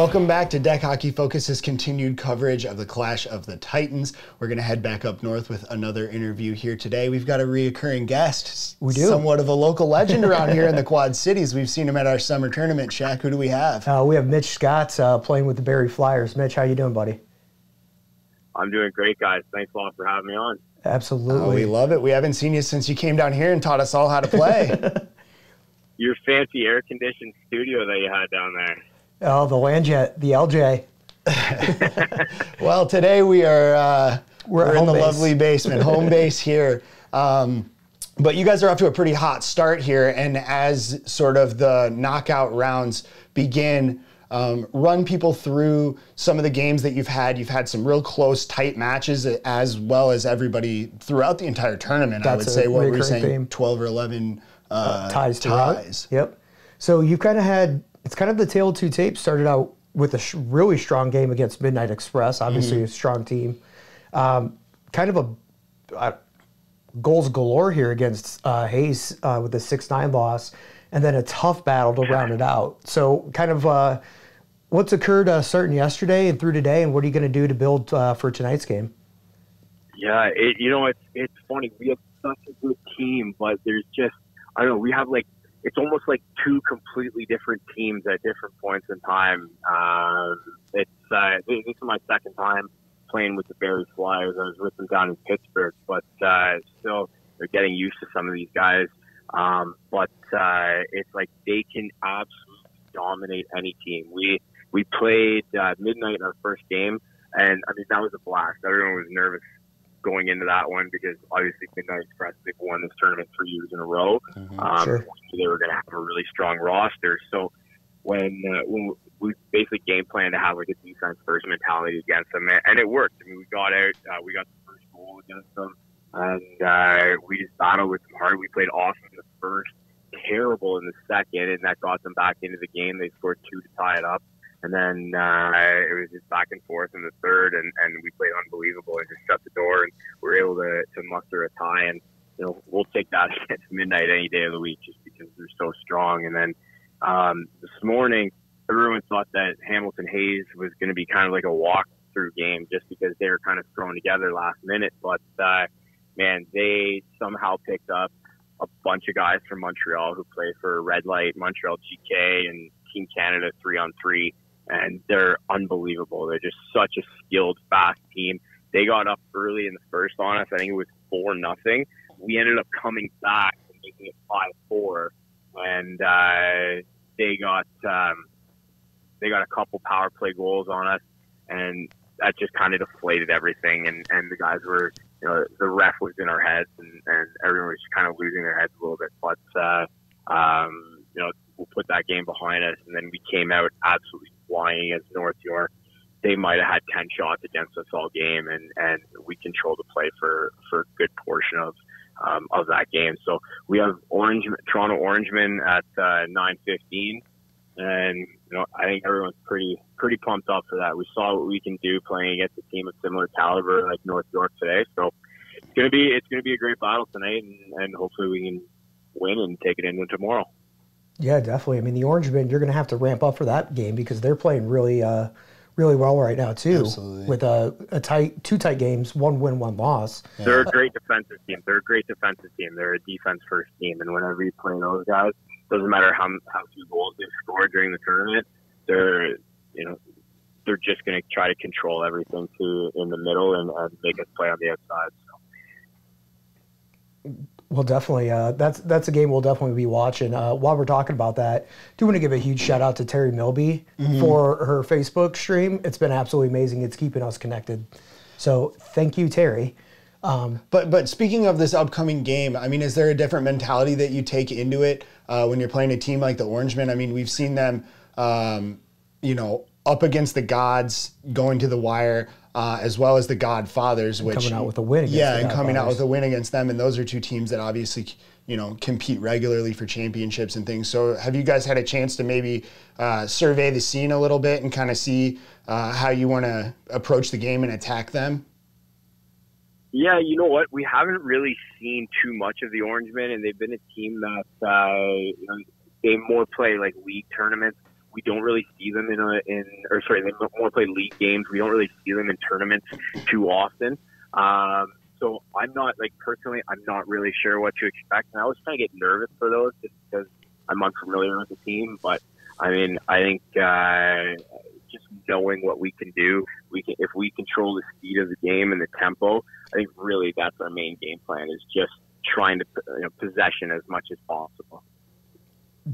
Welcome back to Dek Hockey Focus's continued coverage of the Clash of the Titans. We're going to head back up north with another interview here today. We've got a reoccurring guest. We do. Somewhat of a local legend around here in the Quad Cities. We've seen him at our summer tournament. Shaq, who do we have? Uh, we have Mitch Scott uh, playing with the Barrie Flyers. Mitch, how you doing, buddy? I'm doing great, guys. Thanks a lot for having me on. Absolutely. Oh, we love it. We haven't seen you since you came down here and taught us all how to play. Your fancy air conditioned studio that you had down there. Oh, the Landjet, the LJ. well, today we are uh, We're we're, in the base. lovely basement, home base here. Um, but you guys are off to a pretty hot start here, and as sort of the knockout rounds begin, um, run people through some of the games that you've had. You've had some real close, tight matches, as well as everybody throughout the entire tournament. I would say what we were saying, theme. twelve or eleven uh, ties throughout. ties. Yep. So you've kind of had it's kind of the tail of two tapes. Started out with a sh- really strong game against Midnight Express, obviously Mm-hmm. a strong team. Um, kind of a uh, goals galore here against uh, Hayes uh, with the six nine loss, and then a tough battle to round it out. So kind of. Uh, What's occurred uh, starting yesterday and through today, and what are you going to do to build uh, for tonight's game? Yeah, it, you know, it's it's funny. We have such a good team, but there's just I don't know. We have like it's almost like two completely different teams at different points in time. Um, it's uh, this is my second time playing with the Barrie Flyers. I was with them down in Pittsburgh, but uh, still they're getting used to some of these guys. Um, but uh, it's like they can absolutely dominate any team. We we played uh, midnight in our first game, and I mean that was a blast. Everyone was nervous going into that one because obviously Midnight Express they've won this tournament three years in a row. Um, Sure. They were going to have a really strong roster. So when uh, when we basically game planned to have like a defense first mentality against them, and, and it worked. I mean, we got out, uh, we got the first goal against them, and uh, we just battled with them hard. We played awesome in the first, terrible in the second, and that got them back into the game. They scored two to tie it up. And then uh, it was just back and forth in the third, and, and we played unbelievable and just shut the door, and we were to muster a tie. And you know, we'll take that against midnight any day of the week, just because they're so strong. And then um, this morning, everyone thought that Hamilton Hayes was going to be kind of like a walk through game, just because they were kind of thrown together last minute. But uh, man, they somehow picked up a bunch of guys from Montreal who play for Red Light, Montreal GK, and Team Canada three on three and they're unbelievable. They're just such a skilled, fast team. They got up early in the first on us. I think it was four nothing. We ended up coming back and making it five four, and uh, they got um, they got a couple power play goals on us, and that just kind of deflated everything. And and the guys were, you know, the ref was in our heads, and and everyone was kind of losing their heads a little bit. But uh, um, you know, we'll put that game behind us, and then we came out absolutely flying against North York. They might have had ten shots against us all game, and and we controlled the play for for a good portion of um, of that game. So we have Orange Toronto Orangemen at uh, nine fifteen, and you know I think everyone's pretty pretty pumped up for that. We saw what we can do playing against a team of similar caliber like North York today. So it's gonna be it's gonna be a great battle tonight, and, and hopefully we can win and take it into tomorrow. Yeah, definitely. I mean, the Orangemen, you're going to have to ramp up for that game because they're playing really, uh, really well right now too. Absolutely. With a, a tight, two tight games, one win, one loss. They're a great defensive team. They're a great defensive team. They're a defense first team, and whenever you play those guys, doesn't matter how how few goals they score during the tournament. They're you know they're just going to try to control everything to in the middle and, and make us play on the outside. So. Well, definitely. Uh, that's that's a game we'll definitely be watching. Uh, while we're talking about that, do want to give a huge shout out to Terry Milby for her Facebook stream. It's been absolutely amazing. It's keeping us connected. So thank you, Terry. But but speaking of this upcoming game, I mean, is there a different mentality that you take into it uh, when you're playing a team like the Orangemen? I mean, we've seen them, um, you know, up against the gods, going to the wire, uh, as well as the Godfathers, which coming out with a win against yeah, the and coming out with a win against them, and those are two teams that obviously you know compete regularly for championships and things. So have you guys had a chance to maybe uh, survey the scene a little bit and kind of see uh, how you want to approach the game and attack them? Yeah, you know what? We haven't really seen too much of the Orangemen, and they've been a team that uh, you know, they more play like league tournaments. We don't really see them in a in or sorry they to play league games. We don't really see them in tournaments too often. Um, so I'm not like personally, I'm not really sure what to expect. And I was kind of get nervous for those just because I'm unfamiliar with the team. But I mean, I think uh, just knowing what we can do, we can if we control the speed of the game and the tempo. I think really that's our main game plan is just trying to you know, possession as much as possible.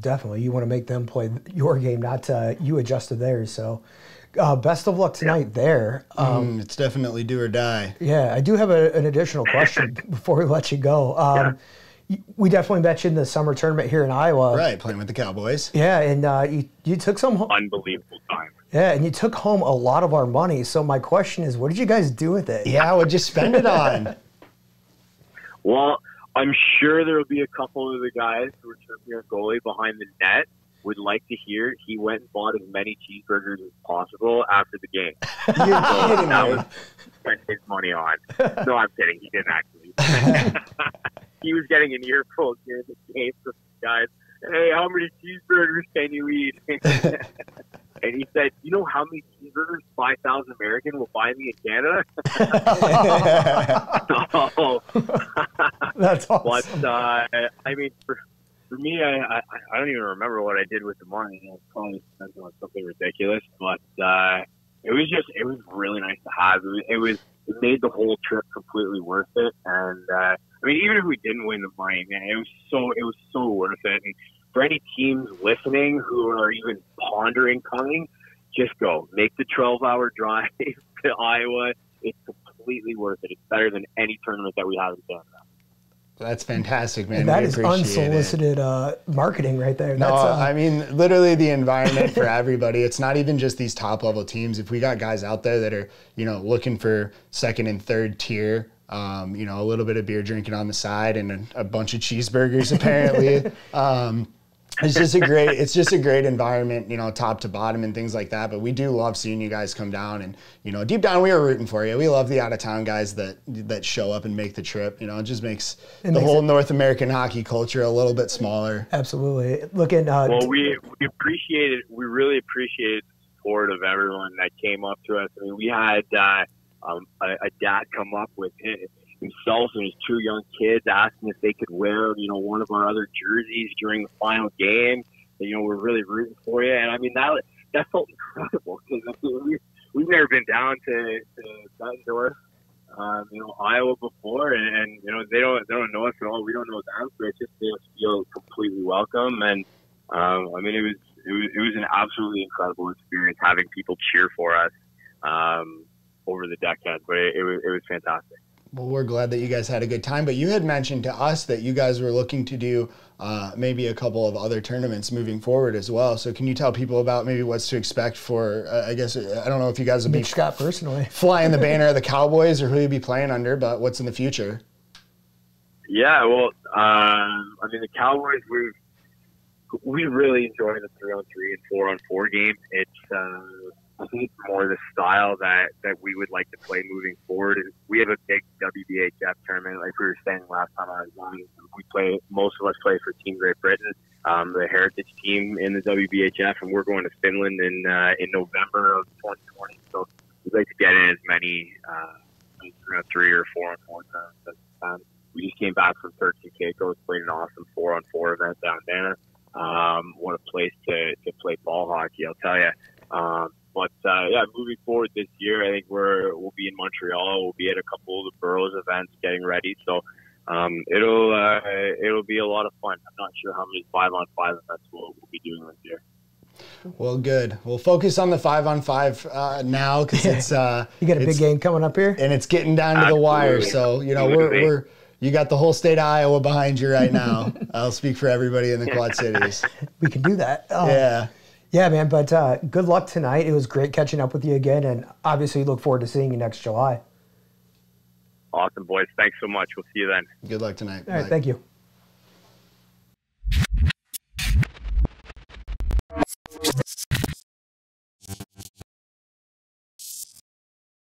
Definitely, you want to make them play your game, not uh, you adjust to theirs. So, uh, best of luck tonight yeah. there. Um, mm, it's definitely do or die. Yeah, I do have a, an additional question before we let you go. Um, yeah. We definitely met you in the summer tournament here in Iowa. Right, playing with the Cowboys. Yeah, and uh, you, you took some unbelievable time. Yeah, and you took home a lot of our money. So my question is, what did you guys do with it? Yeah, what'd you spend it on? well, I'm sure there will be a couple of the guys who are chirping our goalie behind the net would like to hear he went and bought as many cheeseburgers as possible after the game. You're so kidding that was spent his money on. No, I'm kidding. He didn't actually. he was getting an earful during the game from the guys. Hey, how many cheeseburgers can you eat? and he said, "You know how many cheeseburgers five thousand American will buy me in Canada?" so, That's awesome. But uh, I mean, for, for me, I, I I don't even remember what I did with the money. I was probably spent on something ridiculous, but uh, it was just it was really nice to have. It was, it was it made the whole trip completely worth it. And uh, I mean, even if we didn't win the money, man, it was so it was so worth it. And for any teams listening who are even pondering coming, just go. Make the 12 hour drive to Iowa. It's completely worth it. It's better than any tournament that we have in Canada. That's fantastic, man. And that is unsolicited uh, marketing right there. No, uh, I mean literally the environment for everybody. It's not even just these top level teams. If we got guys out there that are you know looking for second and third tier um, you know, a little bit of beer drinking on the side and a, a bunch of cheeseburgers apparently. um, it's just a great it's just a great environment you know top to bottom and things like that but we do love seeing you guys come down and you know deep down we are rooting for you. We love the out of town guys that that show up and make the trip you know it just makes it the makes whole it, north american hockey culture a little bit smaller. Absolutely. Looking uh, well we we appreciated we really appreciated the support of everyone that came up to us. I mean we had uh, um, a, a dad come up with his, himself and his two young kids asking if they could wear, you know, one of our other jerseys during the final game. And, you know, we're really rooting for you. And I mean, that that felt incredible because we, we've never been down to, to Bettendorf, um, you know, Iowa before, and, and you know they don't they don't know us at all. We don't know them, so it just made us feel completely welcome. And um, I mean, it was it was it was an absolutely incredible experience having people cheer for us um, over the decade. But it, it was it was fantastic. Well, we're glad that you guys had a good time. But you had mentioned to us that you guys were looking to do uh, maybe a couple of other tournaments moving forward as well. So can you tell people about maybe what's to expect for? Uh, I guess I don't know if you guys will Nick be Scott personally flying the banner of the Cowboys or who you'll be playing under, but what's in the future? Yeah, well, um, I mean the Cowboys we we really enjoy the three on three and four on four game. It's it's more the style that, that we would like to play moving forward. And we have a big WBHF tournament, like we were saying last time I was on. We play, most of us play for Team Great Britain, um, the heritage team in the WBHF, and we're going to Finland in uh, in November of 2020. So we'd like to get in as many uh, three or four on four can. We just came back from Turks and Caicos, played an awesome four on four event down there. Um, what a place to, to play ball hockey, I'll tell you. Um, but uh, yeah, moving forward this year, I think we're we'll be in Montreal. We'll be at a couple of the Burrows events, getting ready. So um, it'll uh, it'll be a lot of fun. I'm not sure how many five on five events we'll, we'll be doing this year. Well, good. We'll focus on the five on five uh, now because it's uh, you got a big game coming up here, and it's getting down to the wire. So you know we're, we're you got the whole state of Iowa behind you right now. I'll speak for everybody in the Quad Cities. We can do that. Oh. Yeah. Yeah, man. But uh, good luck tonight. It was great catching up with you again, and obviously look forward to seeing you next July. Awesome, boys. Thanks so much. We'll see you then. Good luck tonight. All right. Bye. Thank you.